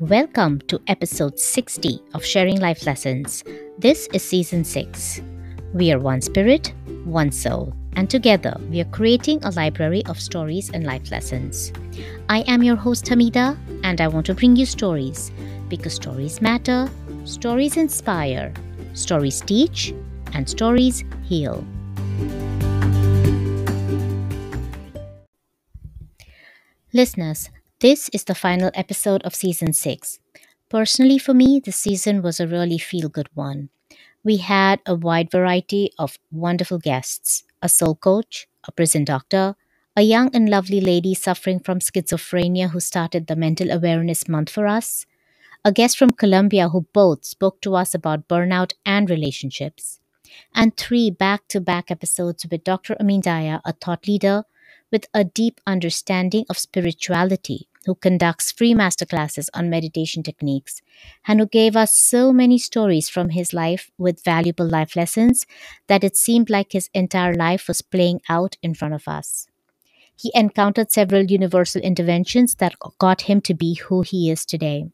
Welcome to episode 60 of Sharing Life Lessons. This is season 6. We are one spirit, one soul, and together we are creating a library of stories and life lessons. I am your host Hamidah, and I want to bring you stories because stories matter, stories inspire, stories teach, and stories heal. Listeners, this is the final episode of season 6. Personally, for me, the season was a really feel good one. We had a wide variety of wonderful guests a soul coach, a prison doctor, a young and lovely lady suffering from schizophrenia who started the Mental Awareness Month for us, a guest from Colombia who both spoke to us about burnout and relationships, and three back to back episodes with Dr. Amin Daya, a thought leader with a deep understanding of spirituality who conducts free masterclasses on meditation techniques and who gave us so many stories from his life with valuable life lessons that it seemed like his entire life was playing out in front of us. He encountered several universal interventions that got him to be who he is today.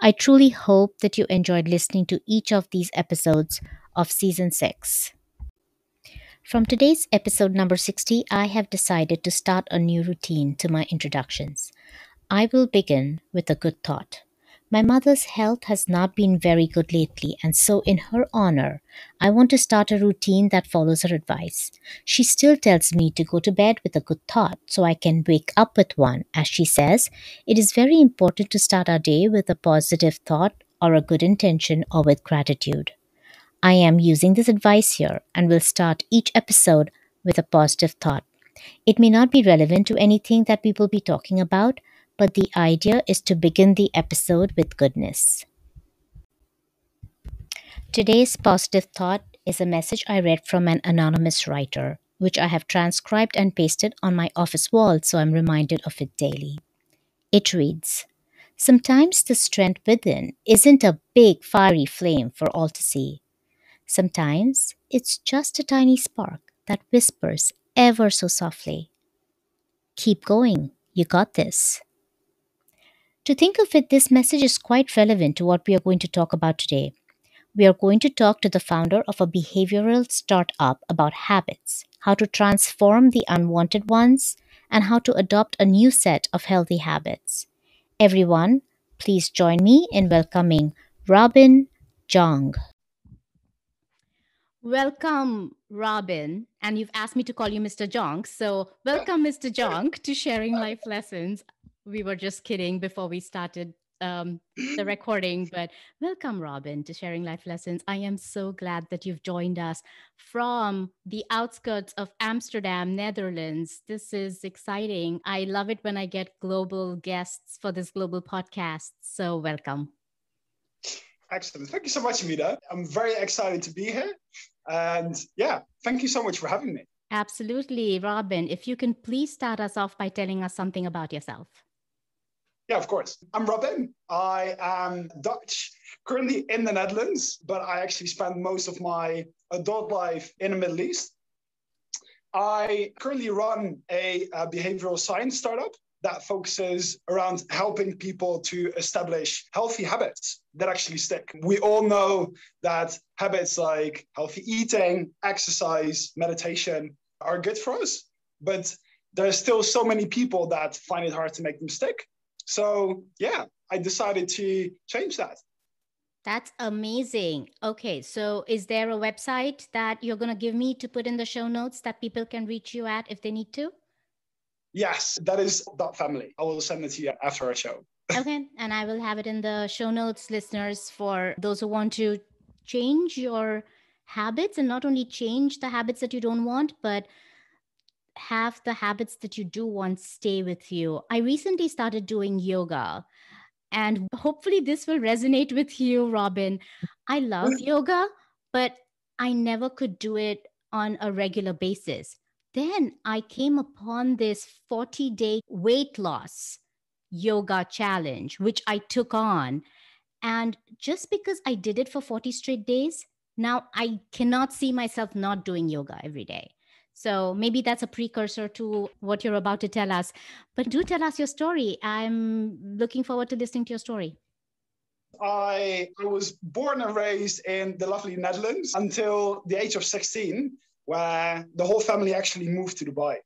I truly hope that you enjoyed listening to each of these episodes of season 6. From today's episode number 60, I have decided to start a new routine to my introductions. I will begin with a good thought. My mother's health has not been very good lately, and so, in her honor, I want to start a routine that follows her advice. She still tells me to go to bed with a good thought so I can wake up with one. As she says, it is very important to start our day with a positive thought or a good intention or with gratitude. I am using this advice here and will start each episode with a positive thought. It may not be relevant to anything that we will be talking about, but the idea is to begin the episode with goodness. Today's positive thought is a message I read from an anonymous writer, which I have transcribed and pasted on my office wall so I'm reminded of it daily. It reads Sometimes the strength within isn't a big fiery flame for all to see. Sometimes it's just a tiny spark that whispers ever so softly. Keep going, you got this. To think of it, this message is quite relevant to what we are going to talk about today. We are going to talk to the founder of a behavioral startup about habits, how to transform the unwanted ones, and how to adopt a new set of healthy habits. Everyone, please join me in welcoming Robin Jonk. Welcome, Robin. And you've asked me to call you Mr. Jonk. So, welcome, Mr. Jonk, to Sharing Life Lessons we were just kidding before we started um, the recording. But welcome, Robin, to Sharing Life Lessons. I am so glad that you've joined us from the outskirts of Amsterdam, Netherlands. This is exciting. I love it when I get global guests for this global podcast. So, welcome. Excellent. Thank you so much, Amida. I'm very excited to be here. And yeah, thank you so much for having me. Absolutely. Robin, if you can please start us off by telling us something about yourself. Yeah, of course. I'm Robin. I am Dutch, currently in the Netherlands, but I actually spent most of my adult life in the Middle East. I currently run a, a behavioral science startup that focuses around helping people to establish healthy habits that actually stick. We all know that habits like healthy eating, exercise, meditation are good for us, but there's still so many people that find it hard to make them stick. So yeah, I decided to change that. That's amazing. Okay, so is there a website that you're going to give me to put in the show notes that people can reach you at if they need to? Yes, that is dot family. I will send it to you after our show. okay, and I will have it in the show notes, listeners, for those who want to change your habits and not only change the habits that you don't want, but have the habits that you do want stay with you. I recently started doing yoga, and hopefully, this will resonate with you, Robin. I love yoga, but I never could do it on a regular basis. Then I came upon this 40 day weight loss yoga challenge, which I took on. And just because I did it for 40 straight days, now I cannot see myself not doing yoga every day. So maybe that's a precursor to what you're about to tell us. But do tell us your story. I'm looking forward to listening to your story. I, I was born and raised in the lovely Netherlands until the age of 16, where the whole family actually moved to Dubai.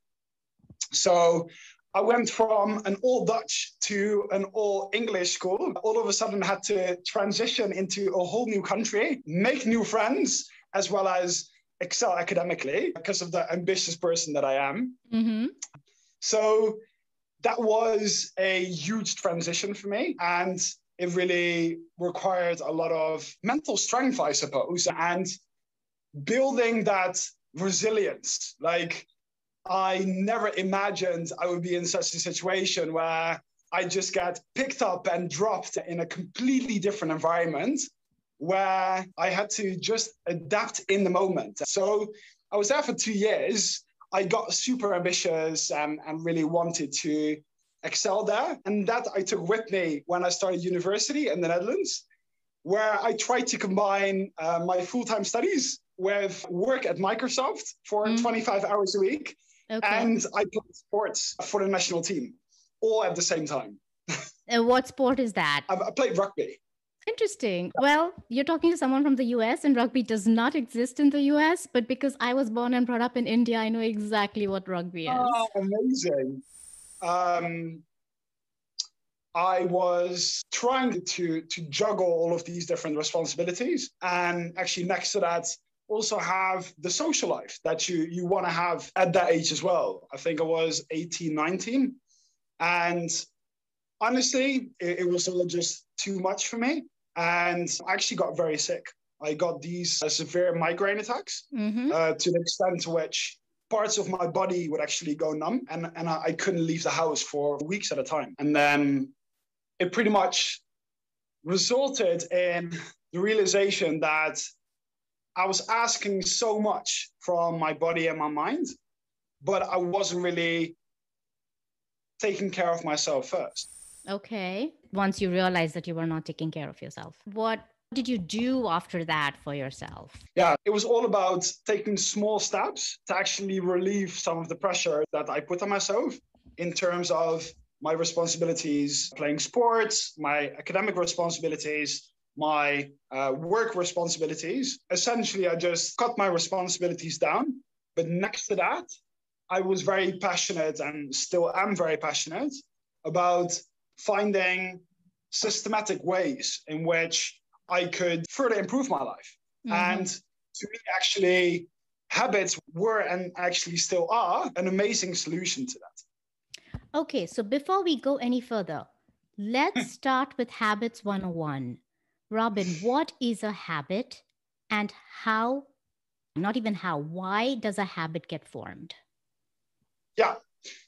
So I went from an all Dutch to an all English school. All of a sudden, had to transition into a whole new country, make new friends, as well as excel academically because of the ambitious person that I am. Mm-hmm. So that was a huge transition for me. And it really required a lot of mental strength, I suppose, and building that resilience. Like, I never imagined I would be in such a situation where I just get picked up and dropped in a completely different environment where I had to just adapt in the moment. So I was there for two years. I got super ambitious and, and really wanted to excel there. And that I took with me when I started university in the Netherlands, where I tried to combine uh, my full time studies with work at Microsoft for mm. 25 hours a week. Okay. And I played sports for the national team all at the same time. and what sport is that? I, I played rugby. Interesting. Well, you're talking to someone from the US, and rugby does not exist in the US, but because I was born and brought up in India, I know exactly what rugby is. Oh, amazing um, I was trying to to juggle all of these different responsibilities, and actually next to that, also have the social life that you you want to have at that age as well. I think I was 18, 19, and honestly, it, it was all just too much for me, and I actually got very sick. I got these uh, severe migraine attacks mm-hmm. uh, to the extent to which parts of my body would actually go numb and, and I, I couldn't leave the house for weeks at a time. And then it pretty much resulted in the realization that I was asking so much from my body and my mind, but I wasn't really taking care of myself first. Okay. Once you realized that you were not taking care of yourself, what did you do after that for yourself? Yeah, it was all about taking small steps to actually relieve some of the pressure that I put on myself in terms of my responsibilities playing sports, my academic responsibilities, my uh, work responsibilities. Essentially, I just cut my responsibilities down. But next to that, I was very passionate and still am very passionate about finding systematic ways in which I could further improve my life. Mm-hmm. And to me, actually, habits were and actually still are an amazing solution to that. Okay, so before we go any further, let's start with Habits 101. Robin, what is a habit and how, not even how, why does a habit get formed? Yeah,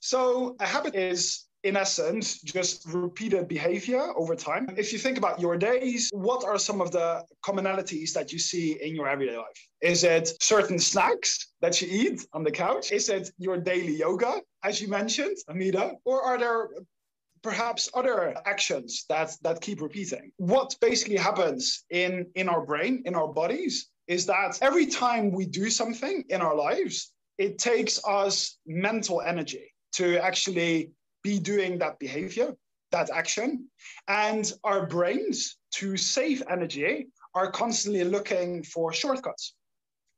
so a habit is in essence, just repeated behavior over time. If you think about your days, what are some of the commonalities that you see in your everyday life? Is it certain snacks that you eat on the couch? Is it your daily yoga, as you mentioned, Amida? Or are there perhaps other actions that, that keep repeating? What basically happens in, in our brain, in our bodies, is that every time we do something in our lives, it takes us mental energy to actually be doing that behavior, that action. And our brains, to save energy, are constantly looking for shortcuts.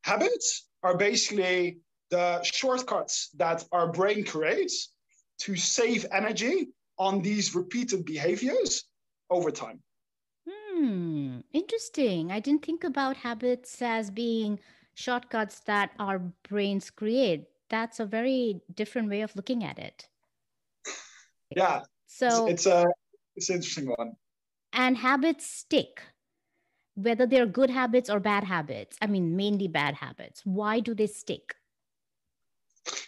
Habits are basically the shortcuts that our brain creates to save energy on these repeated behaviors over time. Hmm, interesting. I didn't think about habits as being shortcuts that our brains create. That's a very different way of looking at it. Yeah. So it's, it's a it's an interesting one. And habits stick, whether they're good habits or bad habits. I mean, mainly bad habits. Why do they stick?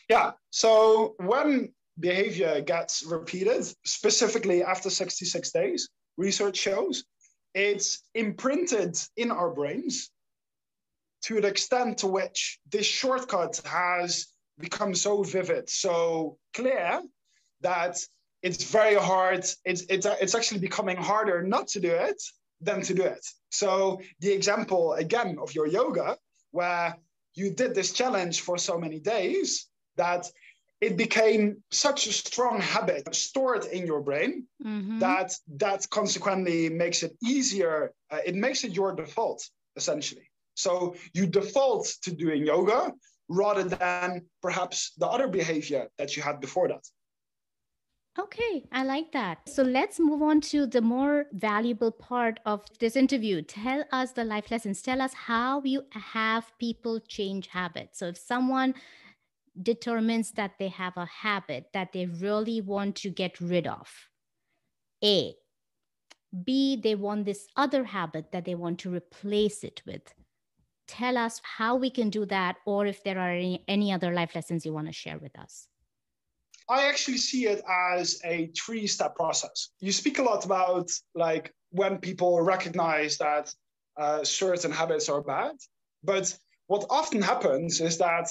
Yeah. So when behavior gets repeated, specifically after 66 days, research shows it's imprinted in our brains to the extent to which this shortcut has become so vivid, so clear that it's very hard. It's, it's, it's actually becoming harder not to do it than to do it. So the example again of your yoga, where you did this challenge for so many days that it became such a strong habit stored in your brain mm-hmm. that that consequently makes it easier uh, it makes it your default essentially so you default to doing yoga rather than perhaps the other behavior that you had before that Okay, I like that. So let's move on to the more valuable part of this interview. Tell us the life lessons. Tell us how you have people change habits. So if someone determines that they have a habit that they really want to get rid of, A. B, they want this other habit that they want to replace it with. Tell us how we can do that, or if there are any, any other life lessons you want to share with us. I actually see it as a three step process. You speak a lot about like when people recognize that uh, certain habits are bad, but what often happens is that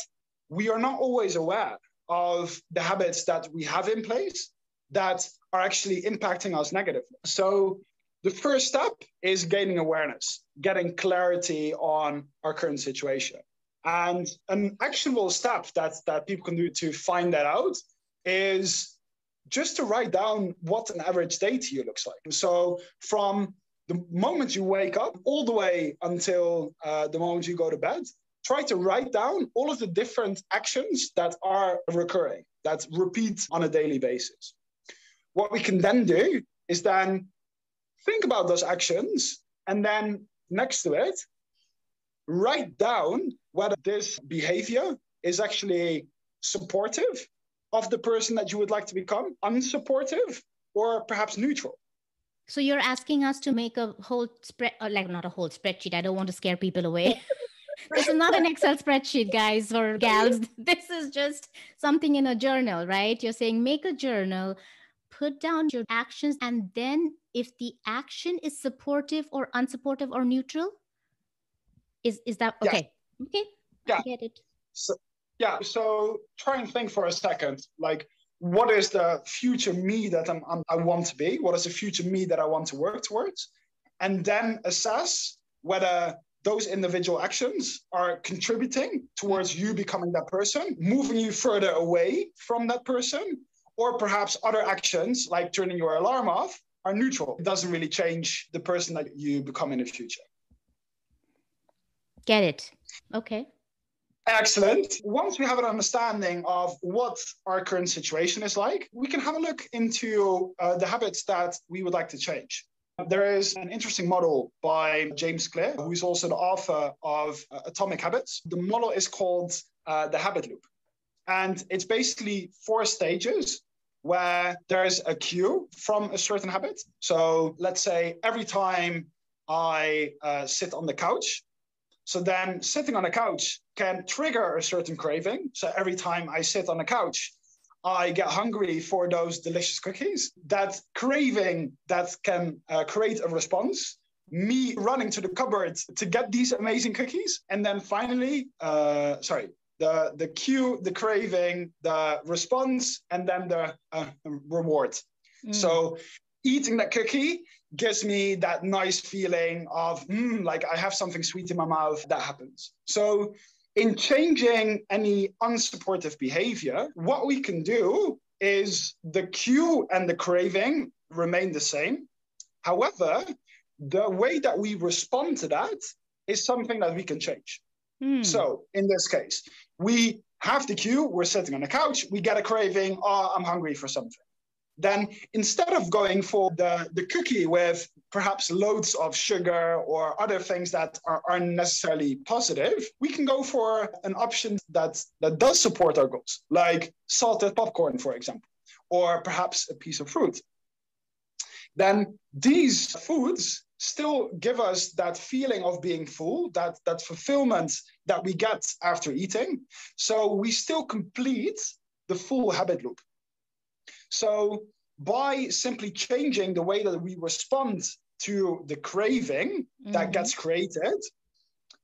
we are not always aware of the habits that we have in place that are actually impacting us negatively. So the first step is gaining awareness, getting clarity on our current situation. And an actionable step that, that people can do to find that out is just to write down what an average day to you looks like. So from the moment you wake up all the way until uh, the moment you go to bed, try to write down all of the different actions that are recurring, that repeat on a daily basis. What we can then do is then think about those actions and then next to it, write down whether this behavior is actually supportive of the person that you would like to become, unsupportive or perhaps neutral. So you're asking us to make a whole spread, like not a whole spreadsheet. I don't want to scare people away. this is not an Excel spreadsheet, guys or gals. This is just something in a journal, right? You're saying make a journal, put down your actions, and then if the action is supportive or unsupportive or neutral, is is that okay? Yeah. Okay, yeah. I get it. So, yeah, so try and think for a second, like what is the future me that I'm, I'm, i want to be? What is the future me that I want to work towards? And then assess whether those individual actions are contributing towards you becoming that person, moving you further away from that person, or perhaps other actions like turning your alarm off are neutral. It doesn't really change the person that you become in the future. Get it. Okay. Excellent. Once we have an understanding of what our current situation is like, we can have a look into uh, the habits that we would like to change. There is an interesting model by James Clear, who is also the author of uh, Atomic Habits. The model is called uh, the habit loop. And it's basically four stages where there's a cue from a certain habit. So let's say every time I uh, sit on the couch, so then sitting on a couch can trigger a certain craving. So every time I sit on a couch, I get hungry for those delicious cookies. That craving that can uh, create a response. Me running to the cupboard to get these amazing cookies, and then finally, uh, sorry, the the cue, the craving, the response, and then the uh, reward. Mm. So eating that cookie gives me that nice feeling of mm, like I have something sweet in my mouth that happens. So in changing any unsupportive behavior, what we can do is the cue and the craving remain the same. However, the way that we respond to that is something that we can change. Hmm. So in this case, we have the cue, we're sitting on the couch, we get a craving, oh, I'm hungry for something then instead of going for the, the cookie with perhaps loads of sugar or other things that are, aren't necessarily positive, we can go for an option that, that does support our goals, like salted popcorn, for example, or perhaps a piece of fruit. Then these foods still give us that feeling of being full, that, that fulfillment that we get after eating. So we still complete the full habit loop. So by simply changing the way that we respond to the craving mm-hmm. that gets created,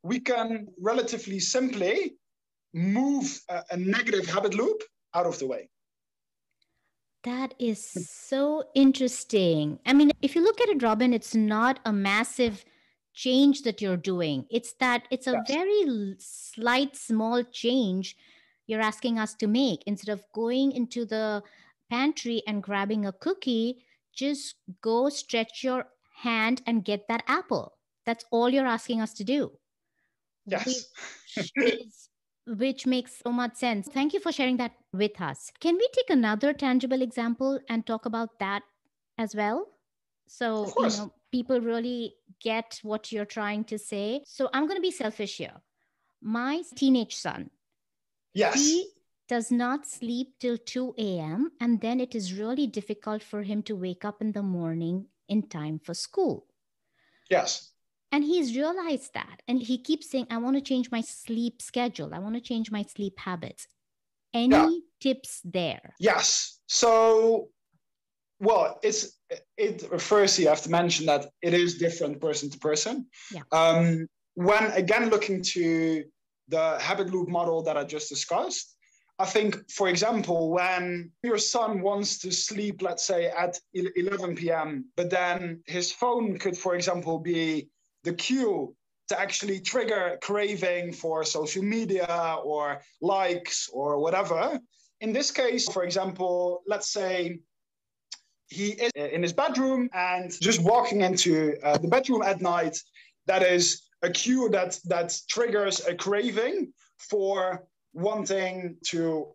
we can relatively simply move a, a, negative habit loop out of the way. That is so interesting. I mean, if you look at it, Robin, it's not a massive change that you're doing. It's that it's a yes. very slight, small change you're asking us to make. Instead of going into the pantry and grabbing a cookie, just go stretch your hand and get that apple. That's all you're asking us to do. Yes. Which, is, which makes so much sense. Thank you for sharing that with us. Can we take another tangible example and talk about that as well? So, you know, people really get what you're trying to say. So, I'm going to be selfish here. My teenage son, yes. he does not sleep till 2 a.m. And then it is really difficult for him to wake up in the morning in time for school. Yes. And he's realized that. And he keeps saying, I want to change my sleep schedule. I want to change my sleep habits. Any yeah. tips there? Yes. So, well, it's it first you have to mention that it is different person to person. Yeah. Um, when again looking to the habit loop model that I just discussed, I think, for example, when your son wants to sleep, let's say at 11 p.m., but then his phone could, for example, be the cue to actually trigger craving for social media or likes or whatever. In this case, for example, let's say he is in his bedroom and just walking into uh, the bedroom at night, that is a cue that that triggers a craving for wanting to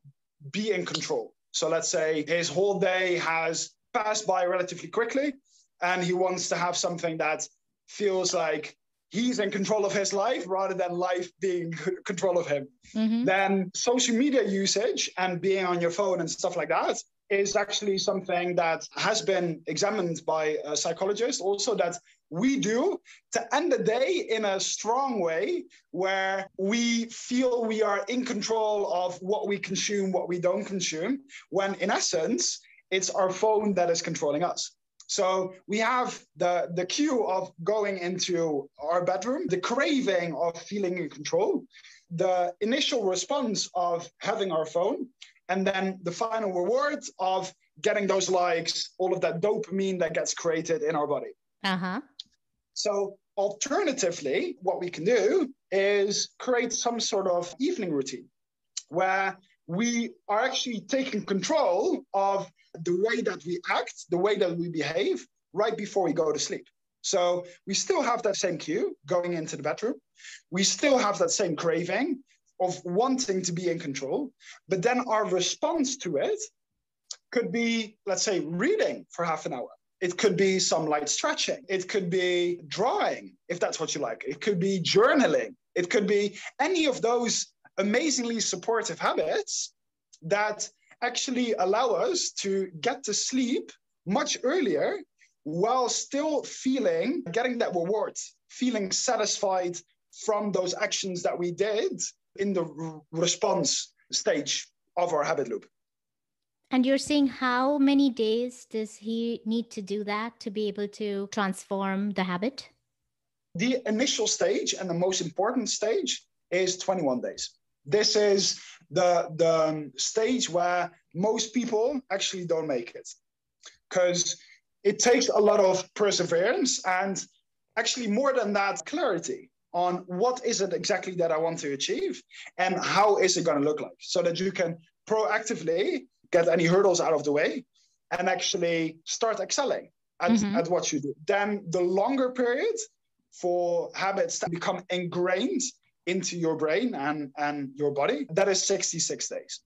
be in control. So let's say his whole day has passed by relatively quickly and he wants to have something that feels like he's in control of his life rather than life being control of him. Mm-hmm. Then social media usage and being on your phone and stuff like that is actually something that has been examined by a psychologist also that we do to end the day in a strong way where we feel we are in control of what we consume, what we don't consume, when in essence, it's our phone that is controlling us. So we have the, the cue of going into our bedroom, the craving of feeling in control, the initial response of having our phone, and then the final reward of getting those likes, all of that dopamine that gets created in our body. Uh-huh. So, alternatively, what we can do is create some sort of evening routine where we are actually taking control of the way that we act, the way that we behave right before we go to sleep. So we still have that same cue going into the bedroom. We still have that same craving of wanting to be in control. But then our response to it could be, let's say, reading for half an hour. It could be some light stretching. It could be drawing, if that's what you like. It could be journaling. It could be any of those amazingly supportive habits that actually allow us to get to sleep much earlier while still feeling, getting that reward, feeling satisfied from those actions that we did in the response stage of our habit loop. And you're saying how many days does he need to do that to be able to transform the habit? The initial stage and the most important stage is 21 days. This is the, the um, stage where most people actually don't make it because it takes a lot of perseverance and actually more than that, clarity on what is it exactly that I want to achieve and how is it going to look like so that you can proactively get any hurdles out of the way and actually start excelling at, mm-hmm. at what you do. Then the longer period for habits to become ingrained into your brain and, and your body, that is 66 days.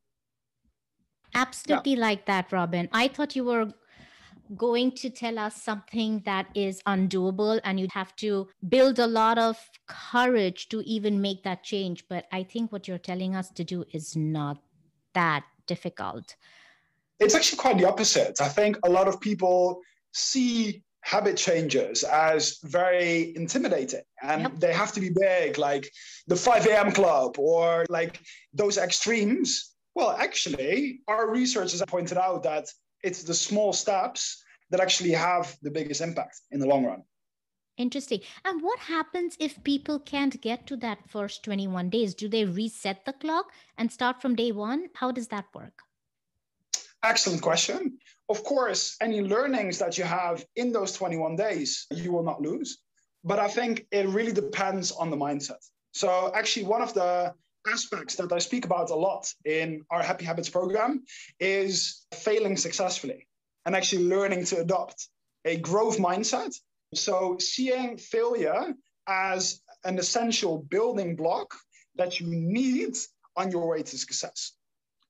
Absolutely yeah. like that, Robin. I thought you were going to tell us something that is undoable and you'd have to build a lot of courage to even make that change. But I think what you're telling us to do is not that difficult? It's actually quite the opposite. I think a lot of people see habit changes as very intimidating and yep. they have to be big, like the 5 a.m. club or like those extremes. Well, actually, our researchers have pointed out that it's the small steps that actually have the biggest impact in the long run. Interesting. And what happens if people can't get to that first 21 days? Do they reset the clock and start from day one? How does that work? Excellent question. Of course, any learnings that you have in those 21 days, you will not lose. but I think it really depends on the mindset. So, actually, one of the aspects that I speak about a lot in our Happy Habits program is failing successfully and actually learning to adopt a growth mindset. So, seeing failure as an essential building block that you need on your way to success.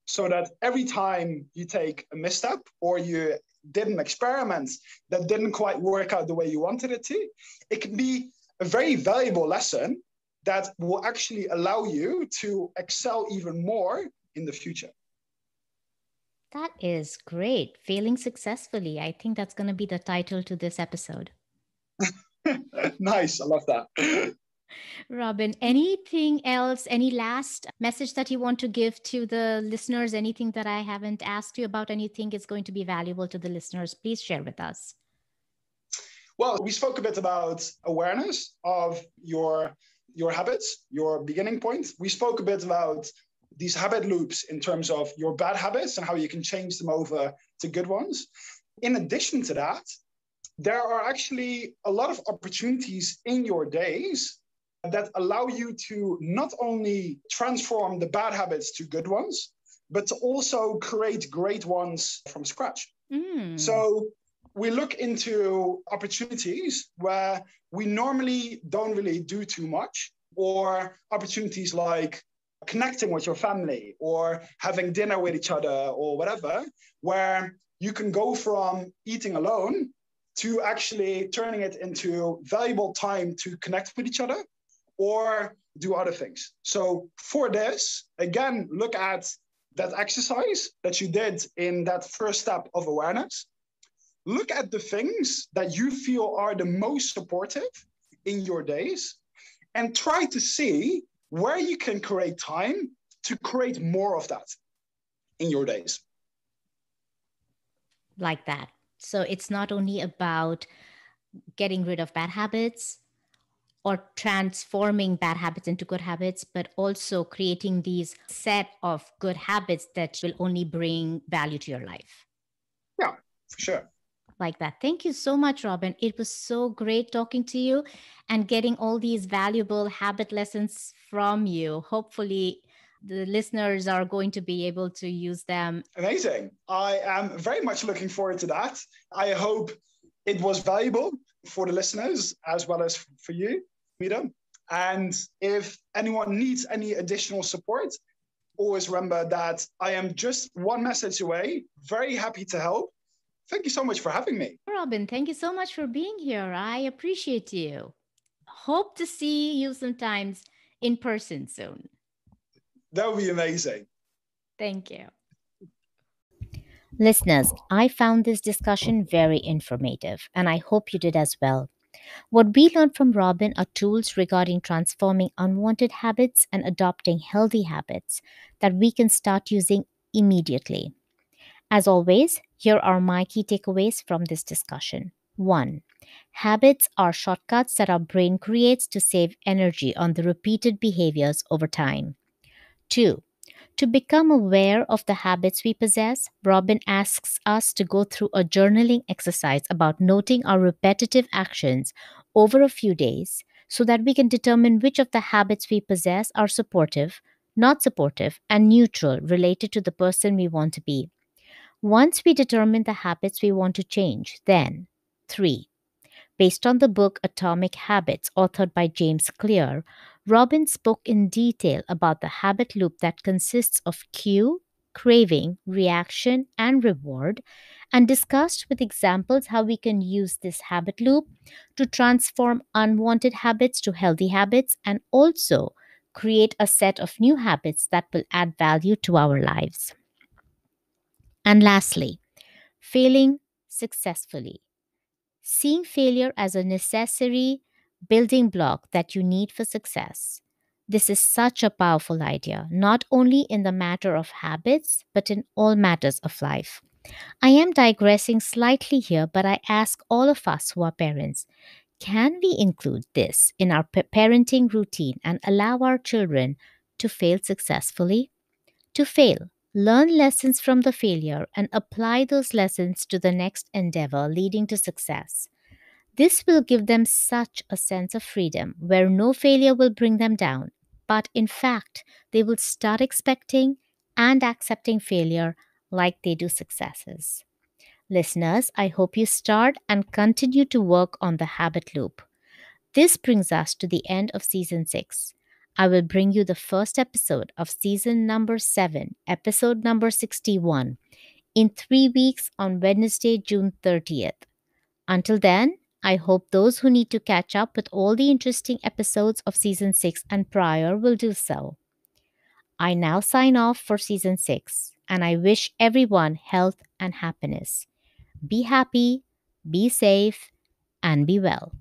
So that every time you take a misstep or you did an experiment that didn't quite work out the way you wanted it to, it can be a very valuable lesson that will actually allow you to excel even more in the future. That is great. Failing successfully. I think that's going to be the title to this episode. nice. I love that. Robin, anything else, any last message that you want to give to the listeners? Anything that I haven't asked you about, anything is going to be valuable to the listeners? Please share with us. Well, we spoke a bit about awareness of your your habits, your beginning point. We spoke a bit about these habit loops in terms of your bad habits and how you can change them over to good ones. In addition to that, there are actually a lot of opportunities in your days that allow you to not only transform the bad habits to good ones, but to also create great ones from scratch. Mm. So we look into opportunities where we normally don't really do too much, or opportunities like connecting with your family or having dinner with each other or whatever, where you can go from eating alone to actually turning it into valuable time to connect with each other or do other things. So for this, again, look at that exercise that you did in that first step of awareness. Look at the things that you feel are the most supportive in your days and try to see where you can create time to create more of that in your days. Like that. So it's not only about getting rid of bad habits, or transforming bad habits into good habits, but also creating these set of good habits that will only bring value to your life. Yeah, for sure. Like that. Thank you so much, Robin. It was so great talking to you and getting all these valuable habit lessons from you. Hopefully, the listeners are going to be able to use them. Amazing. I am very much looking forward to that. I hope it was valuable for the listeners as well as for you. Mira. And if anyone needs any additional support, always remember that I am just one message away. Very happy to help. Thank you so much for having me. Robin, thank you so much for being here. I appreciate you. Hope to see you sometimes in person soon. That would be amazing. Thank you. Listeners, I found this discussion very informative, and I hope you did as well. What we learned from Robin are tools regarding transforming unwanted habits and adopting healthy habits that we can start using immediately. As always, here are my key takeaways from this discussion. 1. Habits are shortcuts that our brain creates to save energy on the repeated behaviors over time. 2. To become aware of the habits we possess, Robin asks us to go through a journaling exercise about noting our repetitive actions over a few days so that we can determine which of the habits we possess are supportive, not supportive, and neutral related to the person we want to be. Once we determine the habits we want to change, then 3. Based on the book Atomic Habits, authored by James Clear, Robin spoke in detail about the habit loop that consists of cue, craving, reaction, and reward, and discussed with examples how we can use this habit loop to transform unwanted habits to healthy habits and also create a set of new habits that will add value to our lives. And lastly, failing successfully. Seeing failure as a necessary building block that you need for success. This is such a powerful idea, not only in the matter of habits, but in all matters of life. I am digressing slightly here, but I ask all of us who are parents can we include this in our parenting routine and allow our children to fail successfully? To fail, learn lessons from the failure and apply those lessons to the next endeavor leading to success. This will give them such a sense of freedom where no failure will bring them down, but in fact, they will start expecting and accepting failure like they do successes. Listeners, I hope you start and continue to work on the habit loop. This brings us to the end of season 6. I will bring you the first episode of season number 7, episode number 61, in three weeks on Wednesday, June 30th. Until then, I hope those who need to catch up with all the interesting episodes of season 6 and prior will do so. I now sign off for season 6 and I wish everyone health and happiness. Be happy, be safe, and be well.